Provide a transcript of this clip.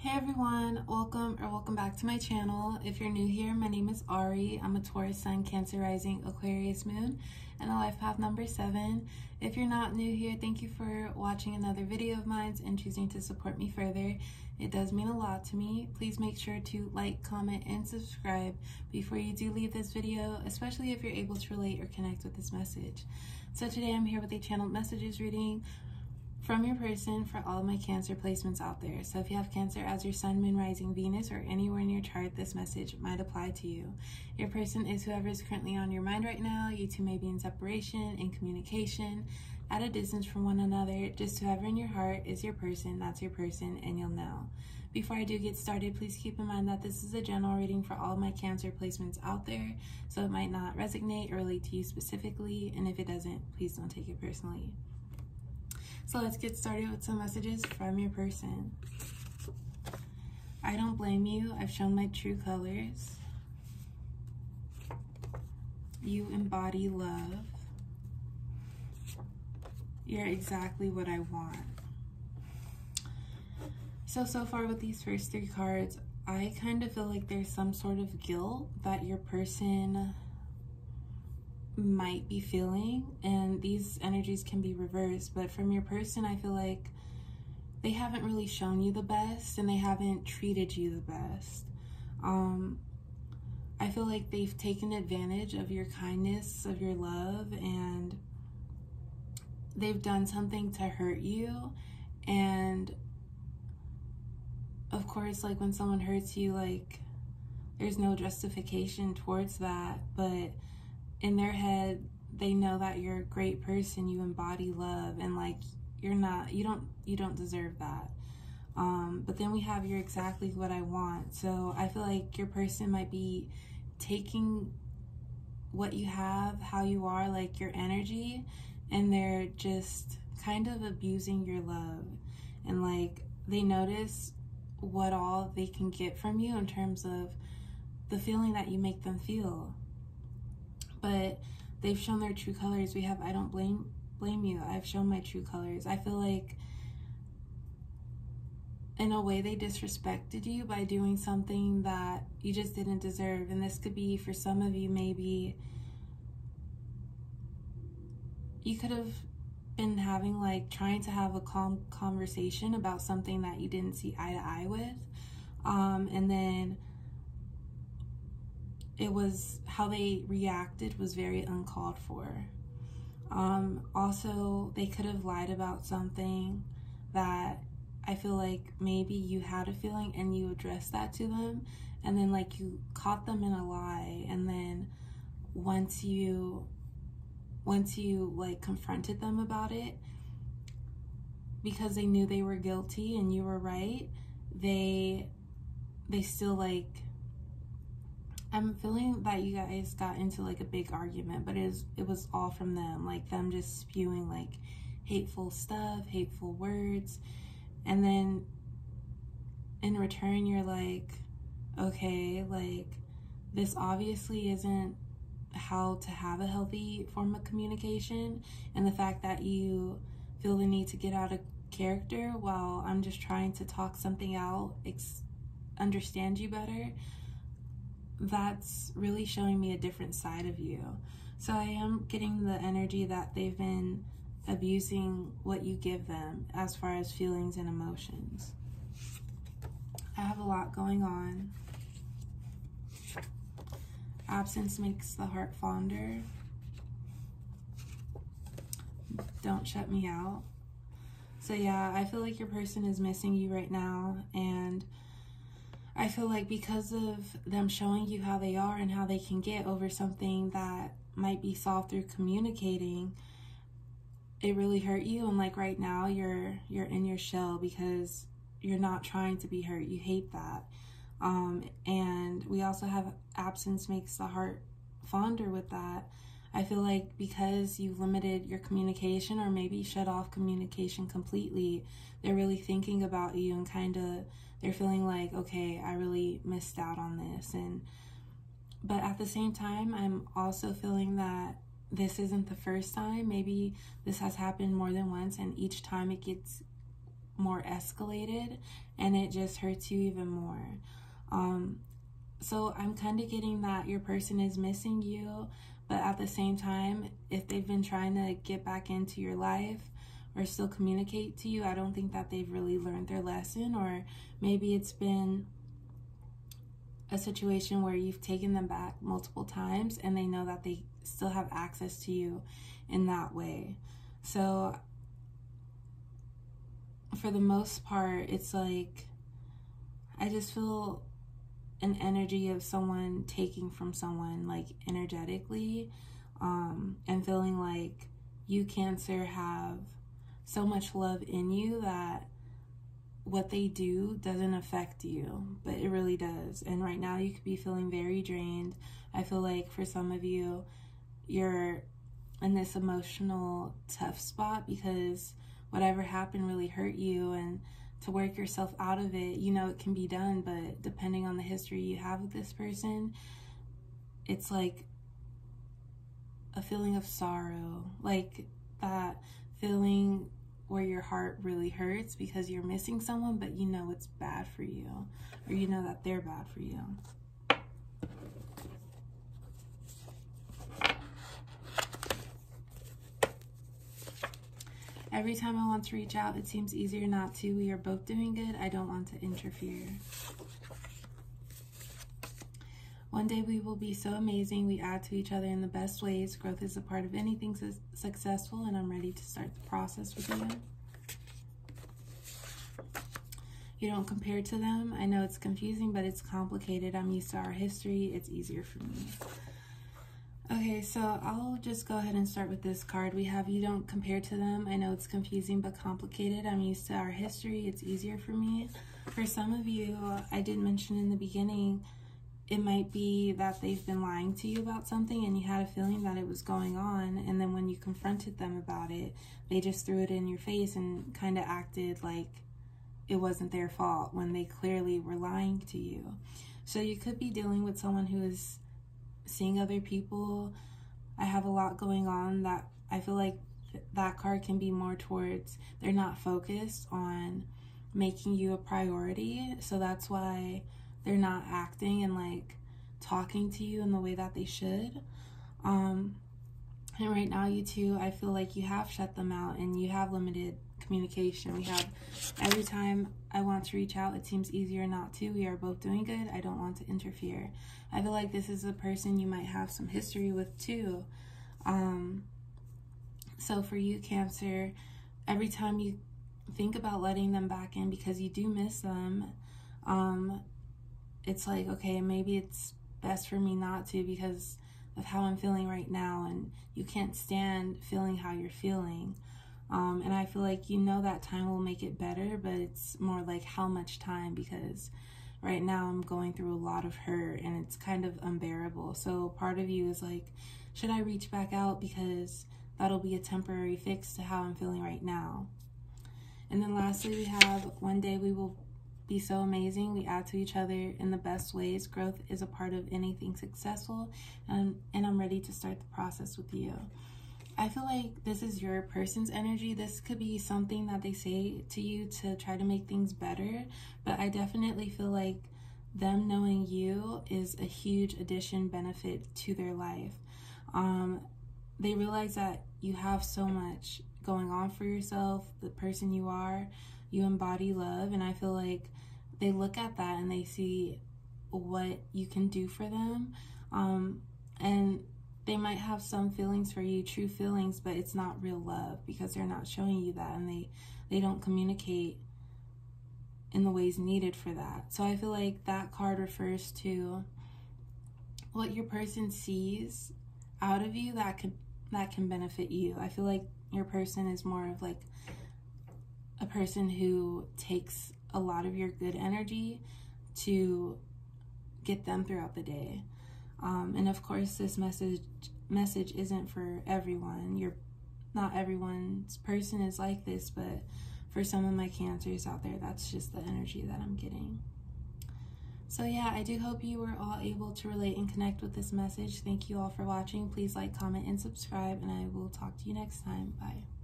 Hey everyone, welcome or welcome back to my channel. If you're new here, my name is Ari. I'm a Taurus Sun, Cancer Rising, Aquarius Moon, and a life path number seven. If you're not new here, thank you for watching another video of mine and choosing to support me further. It does mean a lot to me. Please make sure to like, comment, and subscribe before you do leave this video, especially if you're able to relate or connect with this message. So today I'm here with a channeled messages reading from your person for all my Cancer placements out there. So if you have Cancer as your Sun, Moon, Rising, Venus, or anywhere in your chart, this message might apply to you. Your person is whoever is currently on your mind right now. You two may be in separation, in communication, at a distance from one another. Just whoever in your heart is your person, that's your person, and you'll know. Before I do get started, please keep in mind that this is a general reading for all my Cancer placements out there, so it might not resonate or relate to you specifically, and if it doesn't, please don't take it personally. So let's get started with some messages from your person. I don't blame you. I've shown my true colors. You embody love. You're exactly what I want. So, so far with these first three cards, I kind of feel like there's some sort of guilt that your person might be feeling and these energies can be reversed but from your person i feel like they haven't really shown you the best and they haven't treated you the best. Um i feel like they've taken advantage of your kindness of your love and they've done something to hurt you and of course like when someone hurts you like there's no justification towards that but in their head they know that you're a great person you embody love and like you're not you don't you don't deserve that. Um, but then we have you're exactly what i want. So i feel like your person might be taking what you have how you are like your energy and they're just kind of abusing your love. And like they notice what all they can get from you in terms of the feeling that you make them feel but they've shown their true colors. We have I don't blame blame you. I've shown my true colors. I feel like in a way they disrespected you by doing something that you just didn't deserve. And this could be for some of you maybe you could have been having like trying to have a calm conversation about something that you didn't see eye to eye with. Um, and then it was how they reacted was very uncalled for. Um, also, they could have lied about something that I feel like maybe you had a feeling and you addressed that to them, and then like you caught them in a lie, and then once you once you like confronted them about it because they knew they were guilty and you were right they they still like I'm feeling that you guys got into like a big argument, but it was, it was all from them, like them just spewing like hateful stuff, hateful words. And then in return, you're like, okay, like this obviously isn't how to have a healthy form of communication. And the fact that you feel the need to get out of character while I'm just trying to talk something out, understand you better that's really showing me a different side of you. So I am getting the energy that they've been abusing what you give them as far as feelings and emotions. I have a lot going on. Absence makes the heart fonder. Don't shut me out. So yeah, I feel like your person is missing you right now and I feel like because of them showing you how they are and how they can get over something that might be solved through communicating, it really hurt you and like right now you're you're in your shell because you're not trying to be hurt. You hate that. Um, and we also have absence makes the heart fonder with that. I feel like because you've limited your communication or maybe shut off communication completely, they're really thinking about you and kind of they're feeling like, okay, I really missed out on this. And, but at the same time, I'm also feeling that this isn't the first time. Maybe this has happened more than once, and each time it gets more escalated and it just hurts you even more. Um, so I'm kind of getting that your person is missing you, but at the same time, if they've been trying to get back into your life or still communicate to you, I don't think that they've really learned their lesson, or maybe it's been a situation where you've taken them back multiple times and they know that they still have access to you in that way. So, for the most part, it's like I just feel an energy of someone taking from someone, like energetically, um, and feeling like you, Cancer, have so much love in you that what they do doesn't affect you, but it really does. And right now, you could be feeling very drained. I feel like for some of you, you're in this emotional tough spot because whatever happened really hurt you and to work yourself out of it you know it can be done but depending on the history you have with this person it's like a feeling of sorrow like that feeling where your heart really hurts because you're missing someone but you know it's bad for you or you know that they're bad for you Every time I want to reach out, it seems easier not to. We are both doing good. I don't want to interfere. One day we will be so amazing. We add to each other in the best ways. Growth is a part of anything su successful, and I'm ready to start the process with you. You don't compare to them. I know it's confusing, but it's complicated. I'm used to our history. It's easier for me. Okay, so I'll just go ahead and start with this card. We have you don't compare to them. I know it's confusing but complicated. I'm used to our history. It's easier for me. For some of you, I did mention in the beginning, it might be that they've been lying to you about something and you had a feeling that it was going on. And then when you confronted them about it, they just threw it in your face and kind of acted like it wasn't their fault when they clearly were lying to you. So you could be dealing with someone who is seeing other people. I have a lot going on that I feel like that card can be more towards they're not focused on making you a priority. So that's why they're not acting and like talking to you in the way that they should. Um, and right now, you two, I feel like you have shut them out and you have limited communication. We have every time I want to reach out, it seems easier not to. We are both doing good. I don't want to interfere. I feel like this is a person you might have some history with too. Um, so for you, Cancer, every time you think about letting them back in because you do miss them, um, it's like, okay, maybe it's best for me not to because of how I'm feeling right now, and you can't stand feeling how you're feeling. Um, and I feel like you know that time will make it better, but it's more like how much time because right now I'm going through a lot of hurt and it's kind of unbearable. So part of you is like, should I reach back out because that'll be a temporary fix to how I'm feeling right now? And then lastly, we have one day we will be so amazing. We add to each other in the best ways. Growth is a part of anything successful, and, and I'm ready to start the process with you. I feel like this is your person's energy. This could be something that they say to you to try to make things better, but I definitely feel like them knowing you is a huge addition benefit to their life. Um, they realize that you have so much going on for yourself, the person you are, you embody love, and I feel like they look at that and they see what you can do for them. Um, and they might have some feelings for you, true feelings, but it's not real love because they're not showing you that and they they don't communicate in the ways needed for that. So I feel like that card refers to what your person sees out of you that could that can benefit you. I feel like your person is more of like a person who takes a lot of your good energy to get them throughout the day. Um, and of course, this message message isn't for everyone. You're not everyone's person is like this, but for some of my cancers out there, that's just the energy that I'm getting. So yeah, I do hope you were all able to relate and connect with this message. Thank you all for watching. Please like, comment, and subscribe, and I will talk to you next time. Bye.